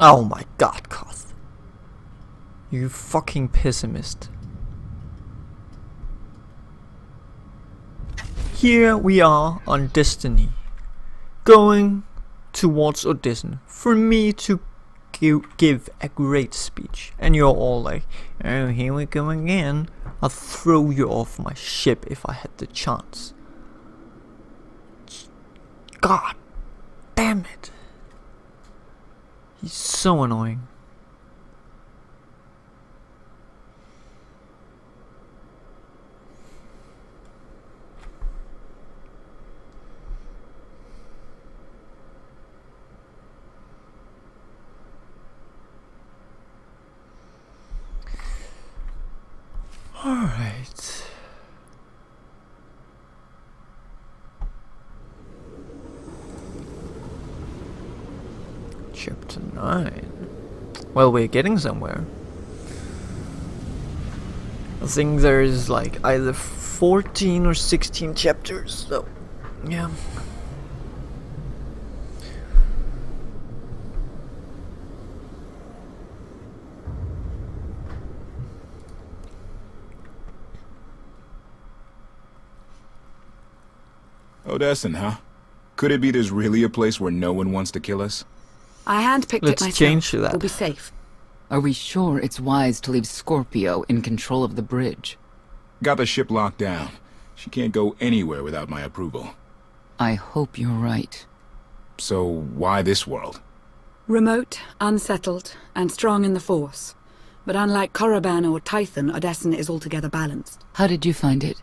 Oh my god, Koth. You fucking pessimist. Here we are on Destiny. Going towards audition for me to give, give a great speech. And you're all like, oh, here we go again. I'll throw you off my ship if I had the chance. God damn it. He's so annoying. Alright. Chapter 9. Well, we're getting somewhere. I think there's like either 14 or 16 chapters, so yeah. Odessen, huh? Could it be there's really a place where no one wants to kill us? I handpicked Let's it myself. change that. We'll be safe. Are we sure it's wise to leave Scorpio in control of the bridge? Got the ship locked down. She can't go anywhere without my approval. I hope you're right. So why this world? Remote, unsettled, and strong in the Force. But unlike Korriban or Tython, Odessen is altogether balanced. How did you find it?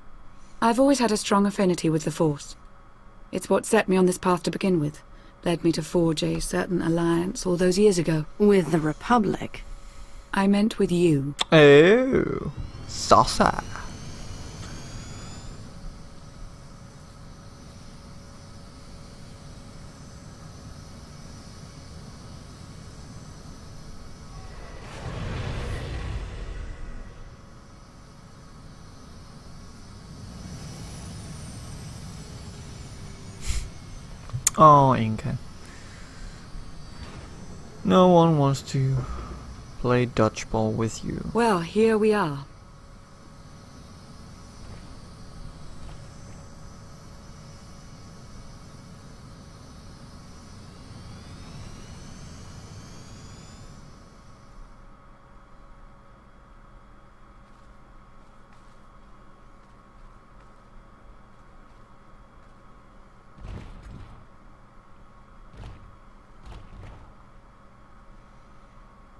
I've always had a strong affinity with the Force. It's what set me on this path to begin with. Led me to forge a certain alliance all those years ago. With the Republic. I meant with you. Oh, Sasa. Oh, Inca. No one wants to play dodgeball with you. Well, here we are.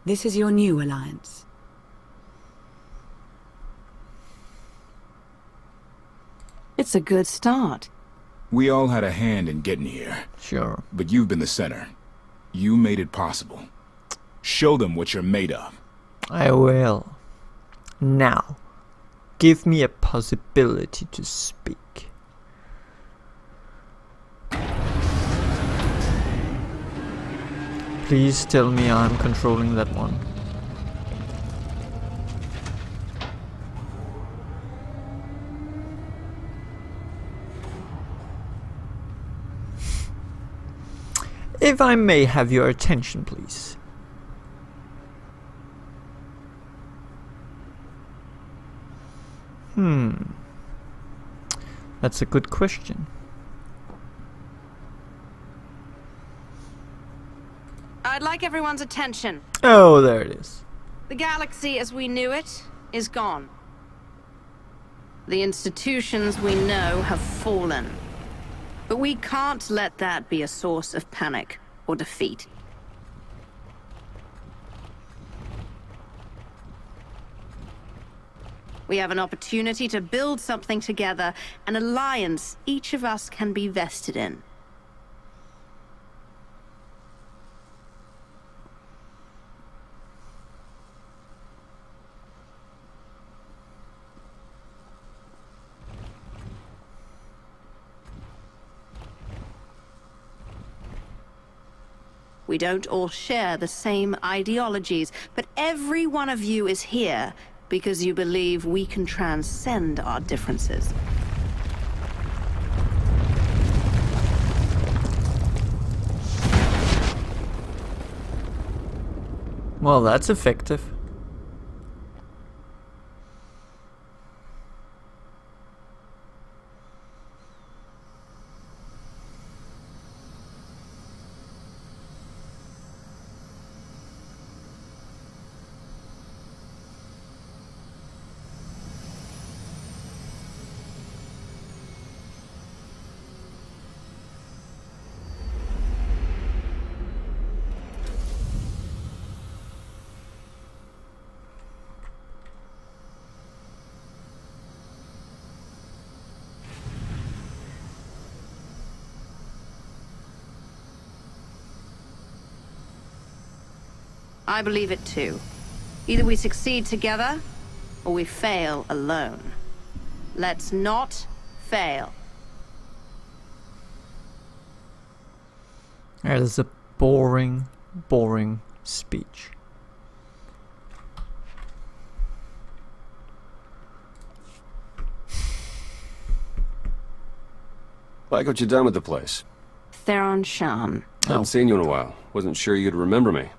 This is your new alliance. It's a good start. We all had a hand in getting here, Sure. but you've been the center. You made it possible. Show them what you're made of. I will. Now, give me a possibility to speak. Please tell me I'm controlling that one. If I may have your attention, please. Hmm. That's a good question. I'd like everyone's attention. Oh, there it is. The galaxy as we knew it is gone. The institutions we know have fallen. But we can't let that be a source of panic or defeat. We have an opportunity to build something together, an alliance each of us can be vested in. We don't all share the same ideologies, but every one of you is here because you believe we can transcend our differences. Well, that's effective. I believe it too. Either we succeed together, or we fail alone. Let's not fail. That is a boring, boring speech. Like what you done with the place. Theron Shan. Haven't oh. seen you in a while. Wasn't sure you'd remember me.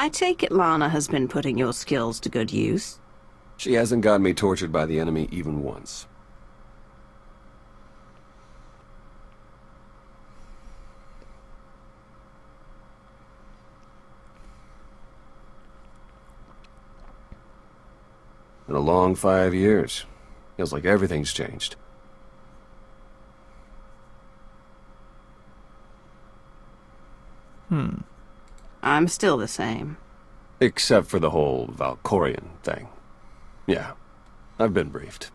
I take it Lana has been putting your skills to good use. She hasn't gotten me tortured by the enemy even once. In a long five years. Feels like everything's changed. Hmm. I'm still the same. Except for the whole Valkorion thing. Yeah, I've been briefed.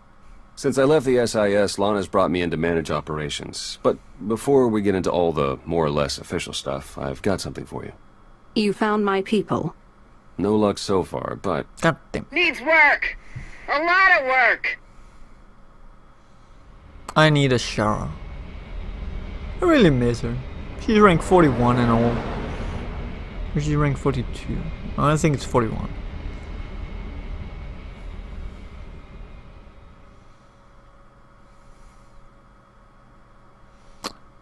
Since I left the SIS, Lana's brought me in to manage operations. But before we get into all the more or less official stuff, I've got something for you. You found my people. No luck so far, but God damn. Needs work. A lot of work. I need a Shara. I really miss her. She's rank 41 and all. She's rank 42. I think it's 41.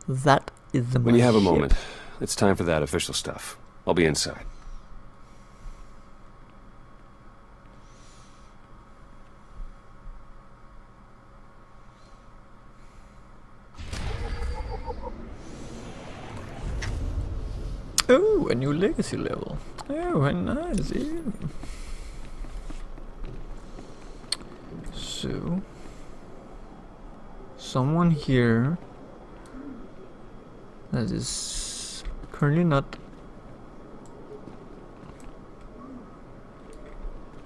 That is the when you have a moment, it's time for that official stuff. I'll be inside. Oh, a new legacy level. Oh, very nice. yeah. So, someone here that is currently not.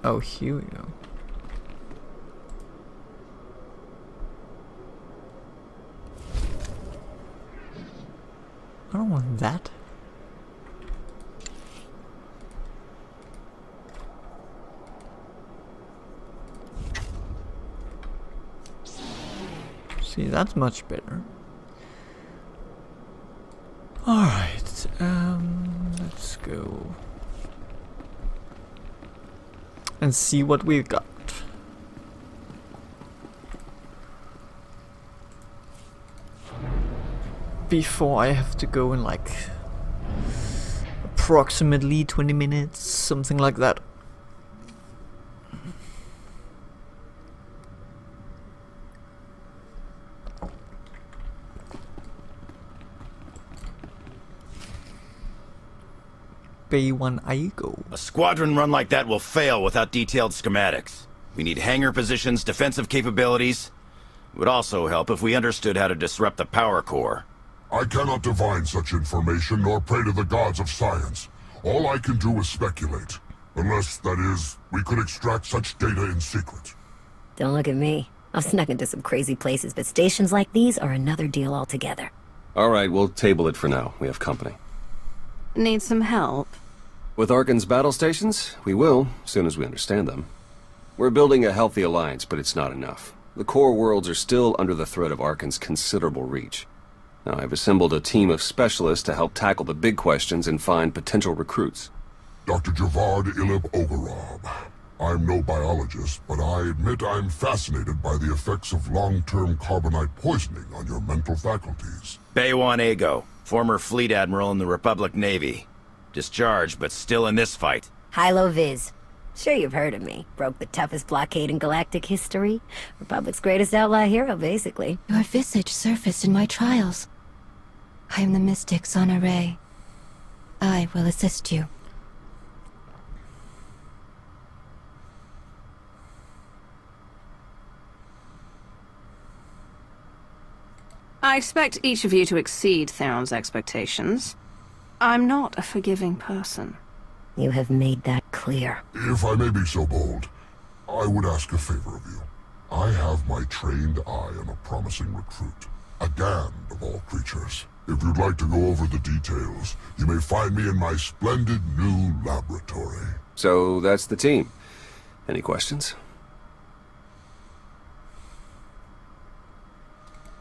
Oh, here we go. I don't want that. See, that's much better. Alright, um, let's go. And see what we've got. Before I have to go in like approximately 20 minutes, something like that. Bey'wan Aygo. A squadron run like that will fail without detailed schematics. We need hangar positions, defensive capabilities. It would also help if we understood how to disrupt the power core. I cannot divine such information nor pray to the gods of science. All I can do is speculate. Unless, that is, we could extract such data in secret. Don't look at me. I've snuck into some crazy places, but stations like these are another deal altogether. All right, we'll table it for now. We have company. Need some help? With Arcann's battle stations, we will, soon as we understand them. We're building a healthy alliance, but it's not enough. The core worlds are still under the threat of Arcann's considerable reach. Now, I've assembled a team of specialists to help tackle the big questions and find potential recruits. Dr. Javad Ilib Oggurobb. I'm no biologist, but I admit I'm fascinated by the effects of long-term carbonite poisoning on your mental faculties. Bey'wan Aygo. Former fleet admiral in the Republic Navy. Discharged, but still in this fight. Hylo Visz. Sure you've heard of me. Broke the toughest blockade in galactic history. Republic's greatest outlaw hero, basically. Your visage surfaced in my trials. I am the mystic Sana-Rae. I will assist you. I expect each of you to exceed Theron's expectations. I'm not a forgiving person. You have made that clear. If I may be so bold, I would ask a favor of you. I have my trained eye on a promising recruit. A Gand of all creatures. If you'd like to go over the details, you may find me in my splendid new laboratory. So that's the team. Any questions?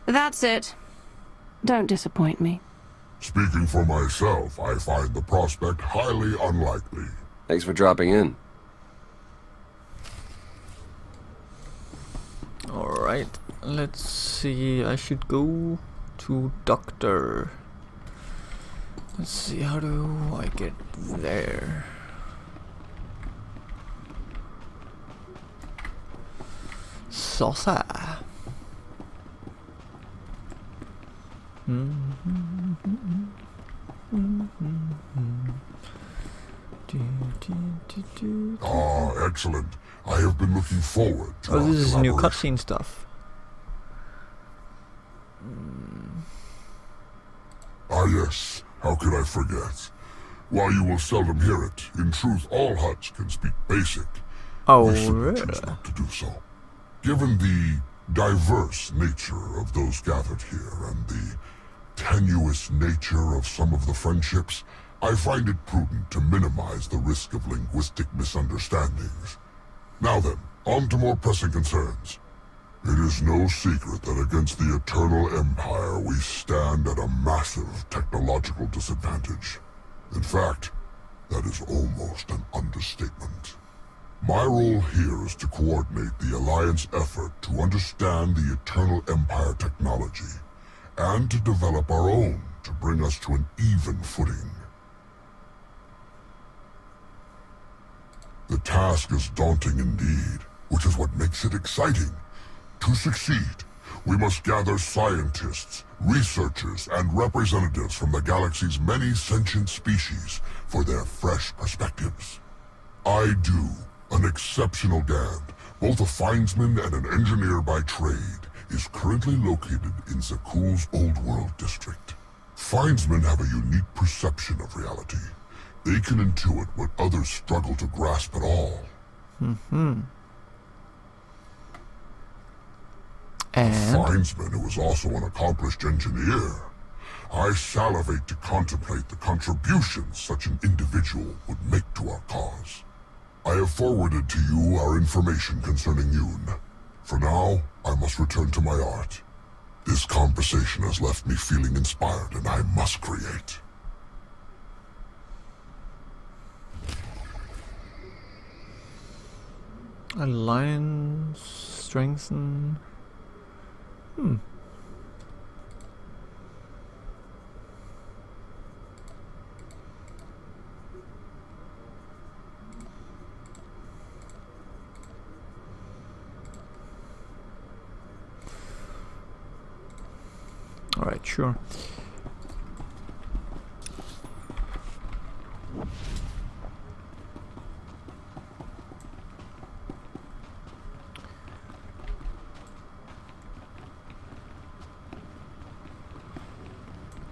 That's it. Don't disappoint me. Speaking for myself, I find the prospect highly unlikely. Thanks for dropping in. Alright, let's see. I should go to doctor. Let's see, how do I get there? Saucer. Ah, excellent. I have been looking forward to Oh, this is new cutscene stuff. Ah, yes. How could I forget? While you will seldom hear it, in truth, all Hutts can speak basic. Oh, we simply really? choose not to do so. Given the diverse nature of those gathered here and the tenuous nature of some of the friendships, I find it prudent to minimize the risk of linguistic misunderstandings. Now then, on to more pressing concerns. It is no secret that against the Eternal Empire we stand at a massive technological disadvantage. In fact, that is almost an understatement. My role here is to coordinate the Alliance effort to understand the Eternal Empire technology, and to develop our own to bring us to an even footing. The task is daunting indeed, which is what makes it exciting. To succeed, we must gather scientists, researchers, and representatives from the galaxy's many sentient species for their fresh perspectives. I do, an exceptional Gand, both a findsman and an engineer by trade, is currently located in Zakuul's Old World district. Findsmen have a unique perception of reality. They can intuit what others struggle to grasp at all. Mm-hmm. And Findsman who is also an accomplished engineer. I salivate to contemplate the contributions such an individual would make to our cause. I have forwarded to you our information concerning Yuun. For now, I must return to my art. This conversation has left me feeling inspired and I must create. alliance strengthen. Hmm. All right, sure.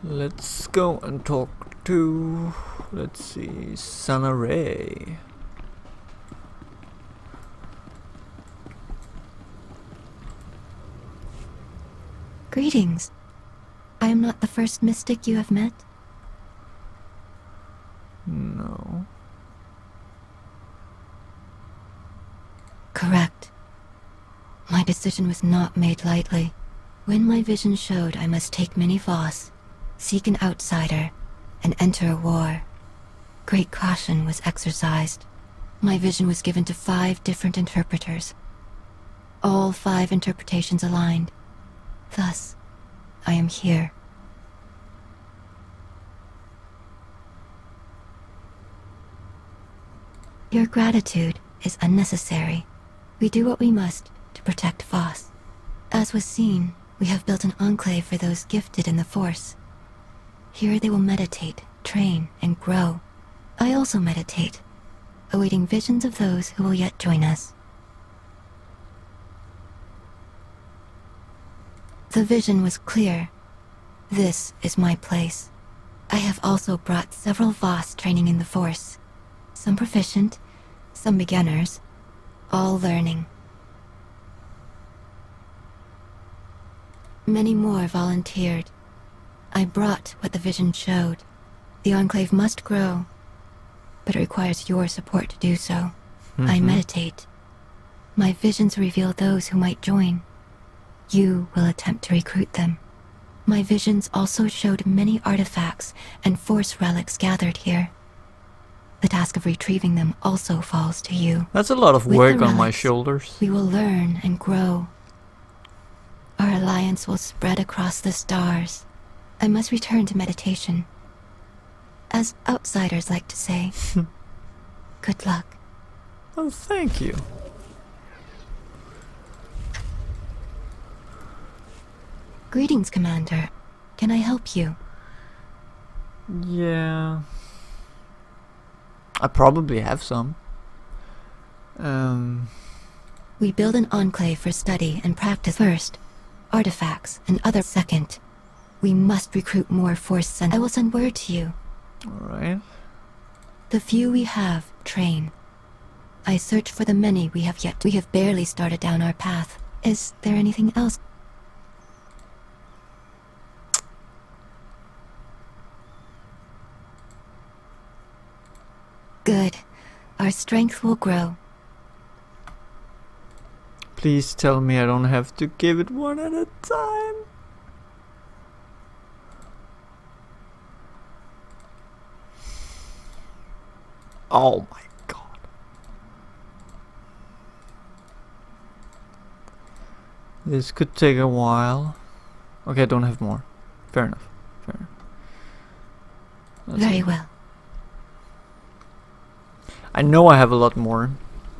Let's go and talk to, let's see, Sana-Rae. Greetings. I am not the first mystic you have met. No. Correct. My decision was not made lightly. When my vision showed I must take Minnie Voss, seek an outsider, and enter a war, great caution was exercised. My vision was given to five different interpreters. All five interpretations aligned. Thus, I am here. Your gratitude is unnecessary. We do what we must to protect Voss. As was seen, we have built an enclave for those gifted in the Force. Here they will meditate, train, and grow. I also meditate, awaiting visions of those who will yet join us. The vision was clear. This is my place. I have also brought several Voss training in the Force. Some proficient, some beginners, all learning. Many more volunteered. I brought what the vision showed. The Enclave must grow, but it requires your support to do so. I Mhm. meditate. My visions reveal those who might join. You will attempt to recruit them. My visions also showed many artifacts and force relics gathered here. The task of retrieving them also falls to you. That's a lot of With work on my relics, shoulders. We will learn and grow. Our alliance will spread across the stars. I must return to meditation. As outsiders like to say. Good luck. Oh, thank you. Greetings, Commander. Can I help you? Yeah. I probably have some. Um, We build an enclave for study and practice first. Artifacts and other second. We must recruit more force sent. I will send word to you. alright. The few we have, train. I search for the many we have yet. We have barely started down our path. Is there anything else? Good. Our strength will grow. Please tell me I don't have to give it one at a time. Oh my god. This could take a while. Okay, I don't have more. Fair enough. Fair enough. Very it. well. I know I have a lot more.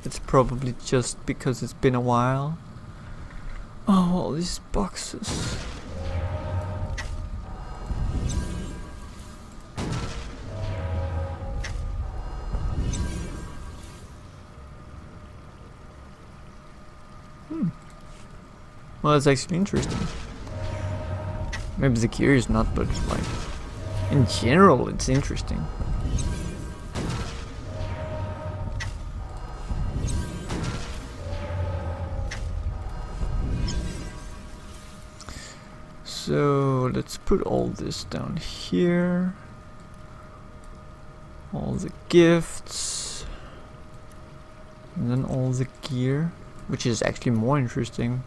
It's probably just because it's been a while. Oh, all these boxes. Hmm. Well, that's actually interesting. Maybe the gear is not, but like, in general, it's interesting. So let's put all this down here. All the gifts. And then all the gear, which is actually more interesting.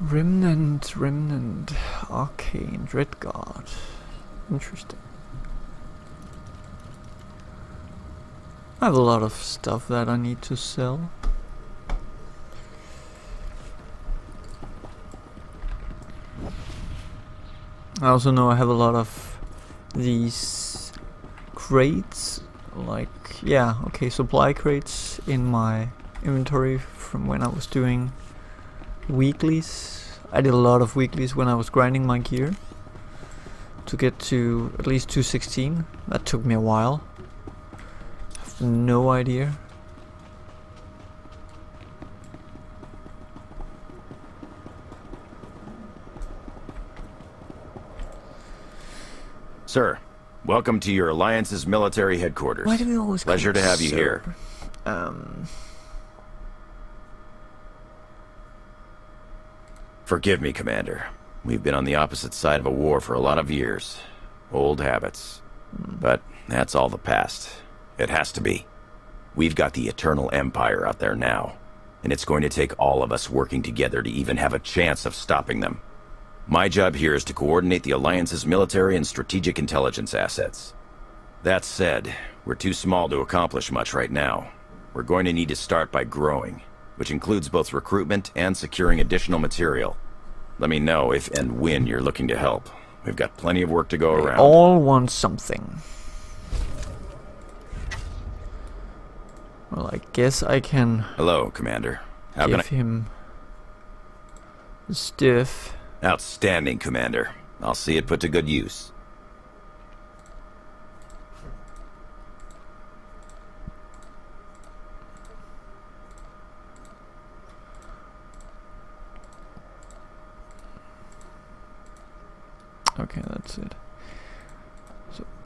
Remnant, Remnant, Arcane, Dreadguard. Interesting. I have a lot of stuff that I need to sell. I also know I have a lot of these crates, like, yeah, okay, supply crates in my inventory from when I was doing weeklies. I did a lot of weeklies when I was grinding my gear to get to at least 216. That took me a while. No idea. Sir, welcome to your Alliance's military headquarters. Why do we always Pleasure to have you here. Um, Forgive me, Commander. We've been on the opposite side of a war for a lot of years. Old habits. But that's all the past. It has to be. We've got the Eternal Empire out there now. And it's going to take all of us working together to even have a chance of stopping them. My job here is to coordinate the Alliance's military and strategic intelligence assets. That said, we're too small to accomplish much right now. We're going to need to start by growing. which includes both recruitment and securing additional material. Let me know if and when you're looking to help. We've got plenty of work to go They around. all want something. Well, I guess I can Hello, Commander. How give can I... him stiff. Outstanding, Commander. I'll see it put to good use. Okay, that's it.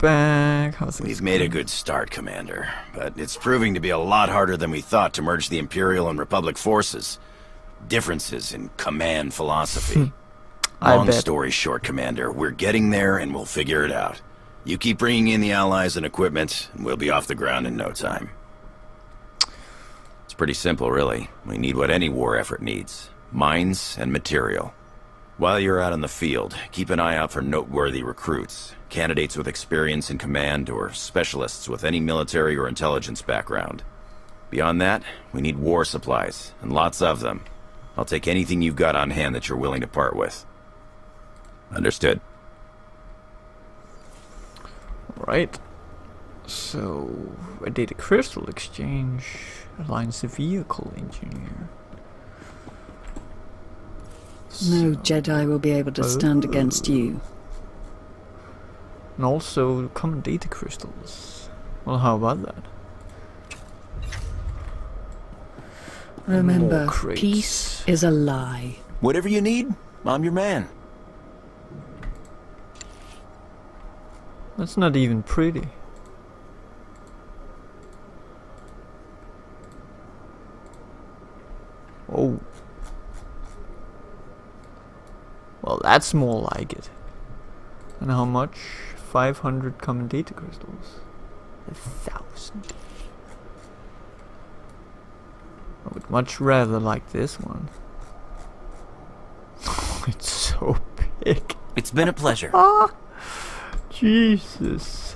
Back. How's We've made a good start, Commander, but it's proving to be a lot harder than we thought to merge the Imperial and Republic forces. Differences in command philosophy. Hmm. I Long bet. story short, Commander, we're getting there and we'll figure it out. You keep bringing in the allies and equipment, and we'll be off the ground in no time. It's pretty simple, really. We need what any war effort needs. Mines and material. While you're out in the field, keep an eye out for noteworthy recruits, candidates with experience in command, or specialists with any military or intelligence background. Beyond that, we need war supplies, and lots of them. I'll take anything you've got on hand that you're willing to part with. Understood. Right. So, a data crystal exchange aligns the vehicle engineer. No Jedi will be able to uh, stand against you. And also common data crystals. Well, how about that? Remember, peace is a lie. Whatever you need, I'm your man. That's not even pretty. That's more like it. And how much? 500 common data crystals. A thousand. I would much rather like this one. it's so big. It's been a pleasure. Ah! Jesus.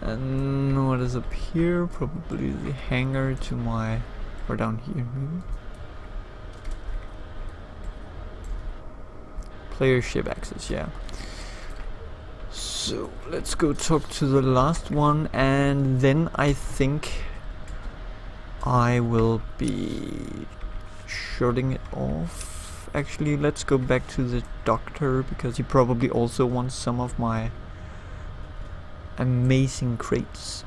And what is up here? Probably the hangar to my... or down here maybe? Player ship access, yeah. So, let's go talk to the last one and then I think I will be shutting it off. Actually, let's go back to the doctor because he probably also wants some of my amazing crates.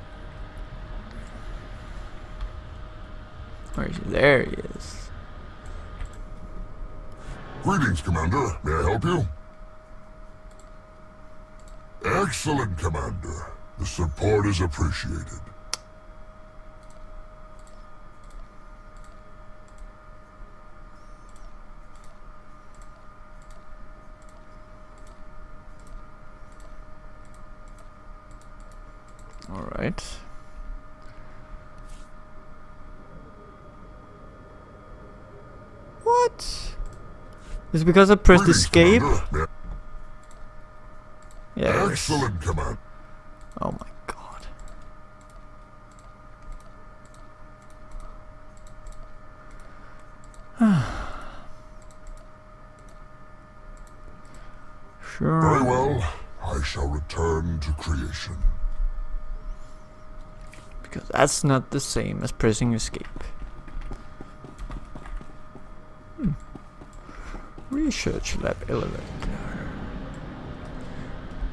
Where is he? There he is. Greetings, Commander. May I help you? Excellent, Commander. The support is appreciated. Alright. What? Is because I pressed Greetings, escape? Commander. Yeah. Excellent, Commander. Oh my god. sure. Very well. I shall return to creation. Because that's not the same as pressing escape. Research lab elevator.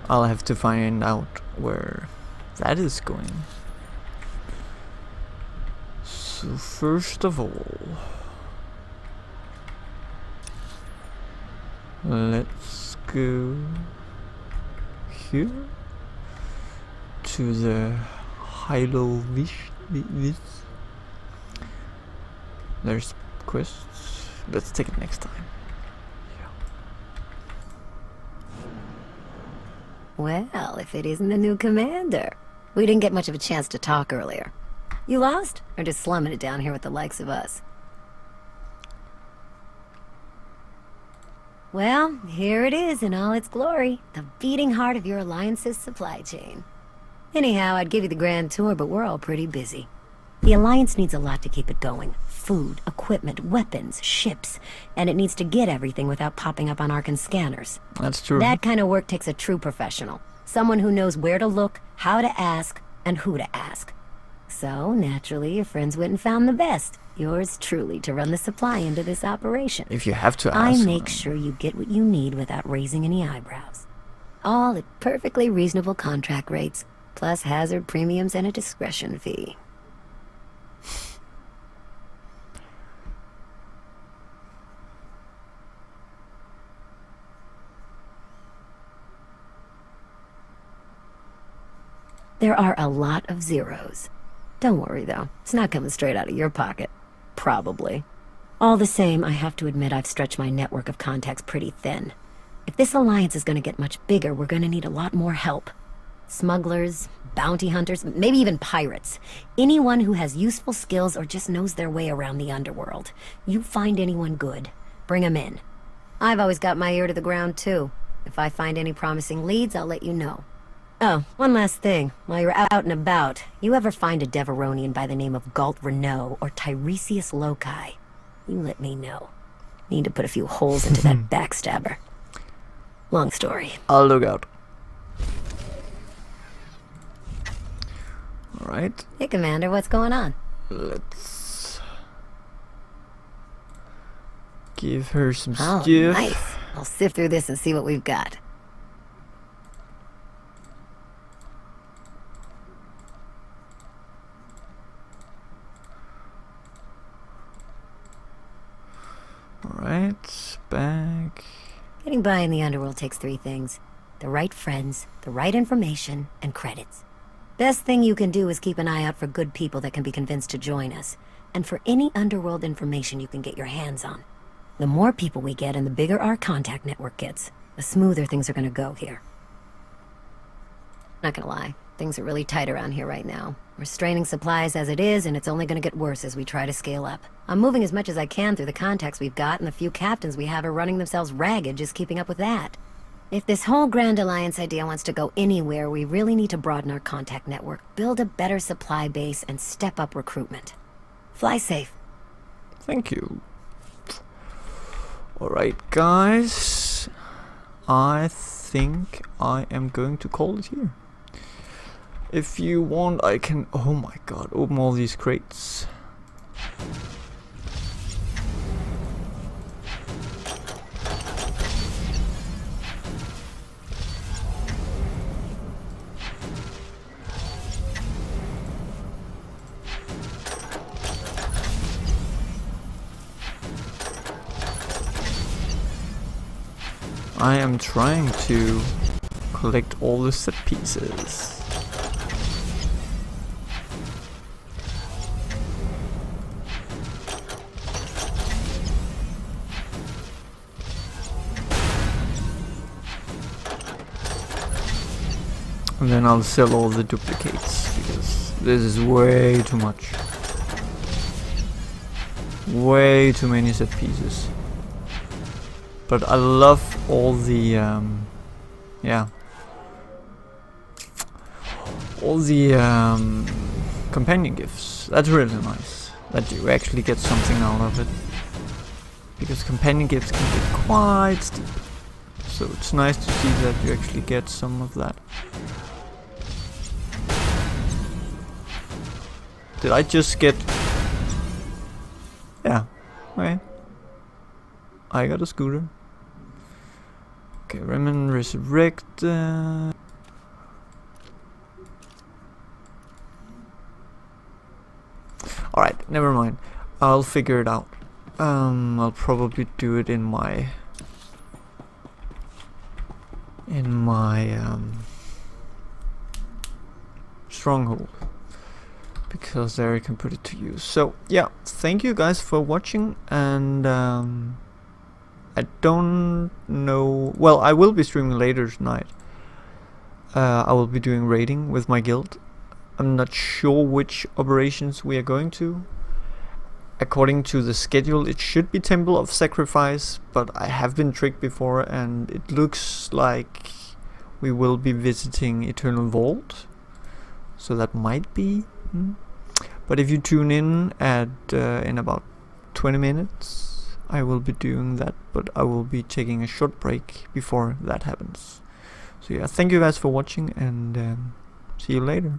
I'll have to find out where that is going. So first of all, let's go here to the Hylo Vish. vi- Visz. There's quests. Let's take it next time. Well, if it isn't the new commander. We didn't get much of a chance to talk earlier. You lost? Or just slumming it down here with the likes of us? Well, here it is in all its glory. The beating heart of your Alliance's supply chain. Anyhow, I'd give you the grand tour, but we're all pretty busy. The Alliance needs a lot to keep it going. Food, equipment, weapons, ships. And it needs to get everything without popping up on Arcann scanners. That's true. That kind of work takes a true professional. Someone who knows where to look, how to ask, and who to ask. So, naturally, your friends went and found the best. Yours truly to run the supply into this operation. If you have to I make sure you get what you need without raising any eyebrows. All at perfectly reasonable contract rates, plus hazard premiums and a discretion fee. There are a lot of zeros. Don't worry, though. It's not coming straight out of your pocket. Probably. All the same, I have to admit I've stretched my network of contacts pretty thin. If this alliance is going to get much bigger, we're going to need a lot more help. Smugglers, bounty hunters, maybe even pirates. Anyone who has useful skills or just knows their way around the underworld. You find anyone good, bring 'em in. I've always got my ear to the ground, too. If I find any promising leads, I'll let you know. Oh, one last thing. While you're out and about, you ever find a Devaronian by the name of Galt Renault or Tiresias Loci? You let me know. Need to put a few holes into that backstabber. Long story. I'll look out. Alright, Hey, Commander, what's going on? let's give her some Oh, nice. I'll sift through this and see what we've got. Alright, back. Getting by in the underworld takes three things. The right friends, the right information, and credits. Best thing you can do is keep an eye out for good people that can be convinced to join us, and for any underworld information you can get your hands on. The more people we get and the bigger our contact network gets, the smoother things are gonna go here. Not gonna lie, things are really tight around here right now. We're straining supplies as it is, and it's only gonna get worse as we try to scale up. I'm moving as much as I can through the contacts we've got, and the few captains we have are running themselves ragged just keeping up with that. If this whole Grand Alliance idea wants to go anywhere, we really need to broaden our contact network, build a better supply base, and step up recruitment. Fly safe. Thank you. Alright, guys. I think I am going to call it here. If you want, I can. Oh my god, open all these crates. I am trying to collect all the set pieces. And then I'll sell all the duplicates because this is way too much. Way too many set pieces. But I love all the um yeah all the um companion gifts. That's really nice. That you actually get something out of it. Because companion gifts can be quite steep. So it's nice to see that you actually get some of that. Did I just get... Yeah. Okay. I got a scooter. Okay, Remen resurrect. Uh... Alright, never mind. I'll figure it out. Um, I'll probably do it in my in my um, stronghold because there I can put it to use. So yeah, thank you guys for watching and um, I don't know. Well, I will be streaming later tonight. Uh, I will be doing raiding with my guild. I'm not sure which operations we are going to. According to the schedule, it should be Temple of Sacrifice, but I have been tricked before, and it looks like we will be visiting Eternal Vault. So that might be. Hmm. But if you tune in at uh, in about 20 minutes, I will be doing that. But I will be taking a short break before that happens. So yeah, thank you guys for watching and um, see you later.